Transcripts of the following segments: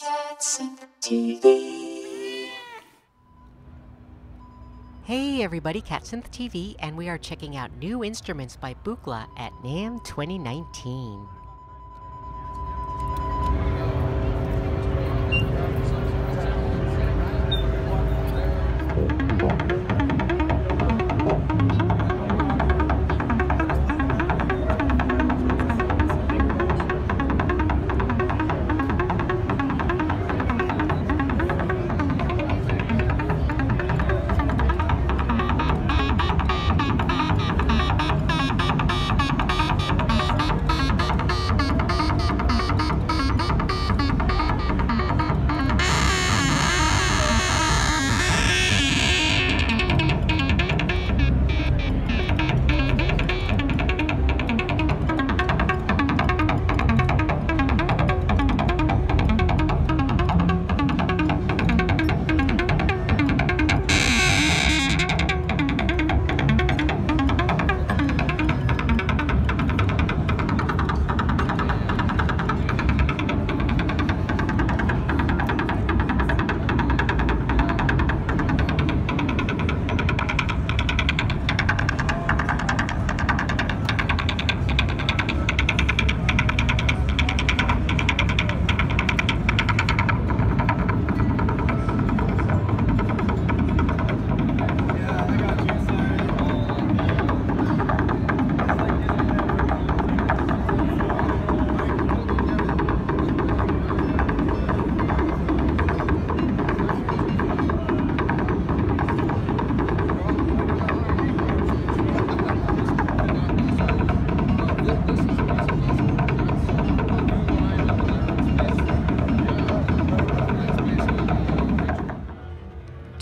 Hey everybody, Catsynth TV, and we are checking out new instruments by Buchla at NAMM 2019.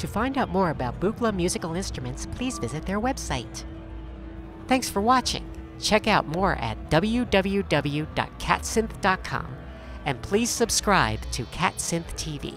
To find out more about Buchla musical instruments, please visit their website. Thanks for watching. Check out more at www.catsynth.com and please subscribe to Catsynth TV.